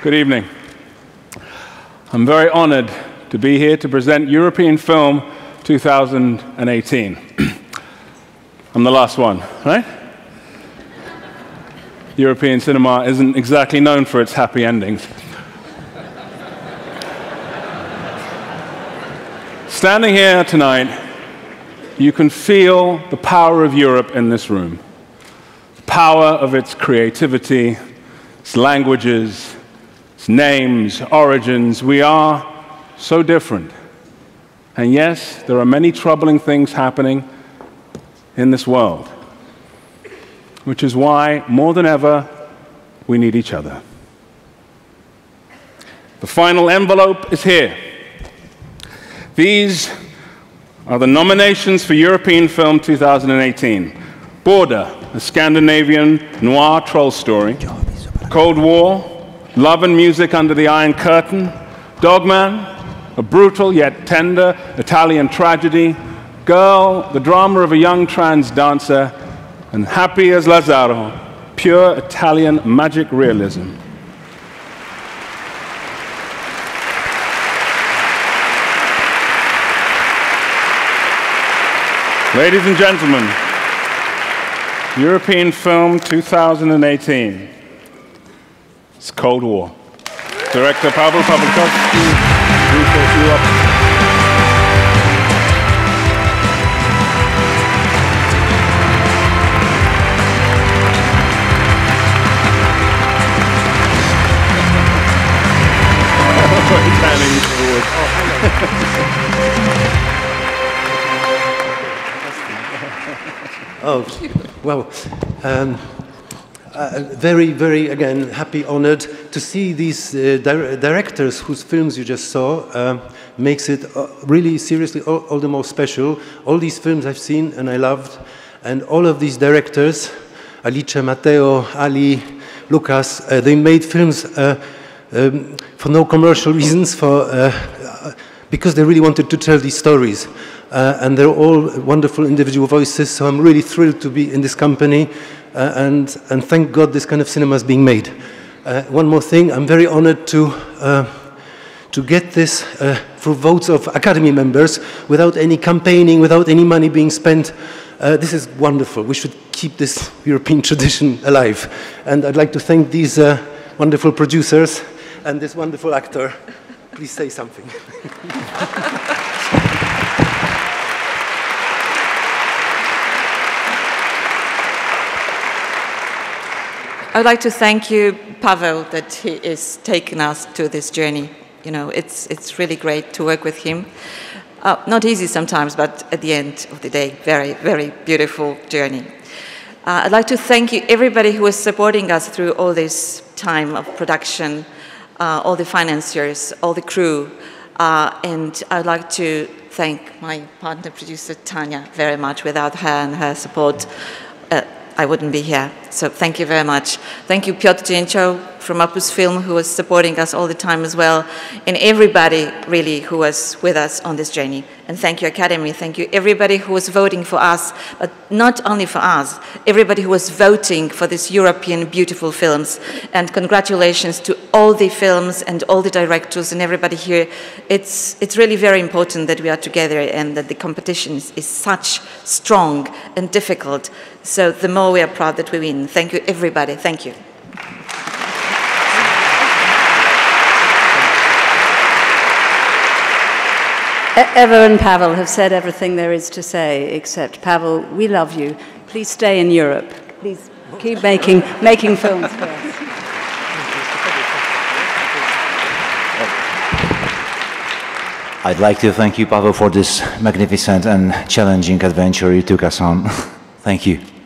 Good evening. I'm very honored to be here to present European Film 2018. I'm the last one, right? European cinema isn't exactly known for its happy endings. Standing here tonight, you can feel the power of Europe in this room. The power of its creativity, its languages, names, origins. We are so different. And yes, there are many troubling things happening in this world, which is why, more than ever, we need each other. The final envelope is here. These are the nominations for European Film 2018 Border, a Scandinavian noir troll story, Cold War, Love and Music Under the Iron Curtain, Dogman, a brutal yet tender Italian tragedy, Girl, the drama of a young trans dancer, and Happy as Lazzaro, pure Italian magic realism. Ladies and gentlemen, European Film 2018. It's Cold War. Director Pavel Pawlikowski, Oh, well, um, uh, very, very, again, happy, honored to see these uh, di directors whose films you just saw. Uh, makes it uh, really, seriously, all, all, the more special. All these films I've seen and I loved, and all of these directors, Alice, Matteo, Ali, Lukas, uh, they made films uh, um, for no commercial reasons, for because they really wanted to tell these stories. Uh, and they're all wonderful individual voices, so I'm really thrilled to be in this company, uh, and, and thank God this kind of cinema is being made. Uh, one more thing, I'm very honored to, uh, to get this uh, through votes of Academy members without any campaigning, without any money being spent. Uh, this is wonderful. We should keep this European tradition alive. And I'd like to thank these wonderful producers and this wonderful actor. Please say something. I would like to thank you, Pavel, that he is taking us to this journey. You know, it's, it's really great to work with him. Uh, not easy sometimes, but at the end of the day, very, very beautiful journey. Uh, I'd like to thank you, everybody who is supporting us through all this time of production, uh, all the financiers, all the crew, uh, and I'd like to thank my partner producer, Tanya, very much. Without her and her support, I wouldn't be here. So thank you very much. Thank you, Piotr Dzięcioł from Opus Film, who was supporting us all the time as well, and everybody really who was with us on this journey. And thank you, Academy. Thank you, everybody who was voting for us, but not only for us, everybody who was voting for these European beautiful films. And congratulations to all the films and all the directors and everybody here. It's, it's really very important that we are together and that the competition is, is such strong and difficult. So the more we are proud that we win. Thank you, everybody. Thank you. Ewa and Pavel have said everything there is to say, except Pavel, we love you. Please stay in Europe. Please keep making, making films for us. I'd like to thank you, Pavel, for this magnificent and challenging adventure you took us on. thank you.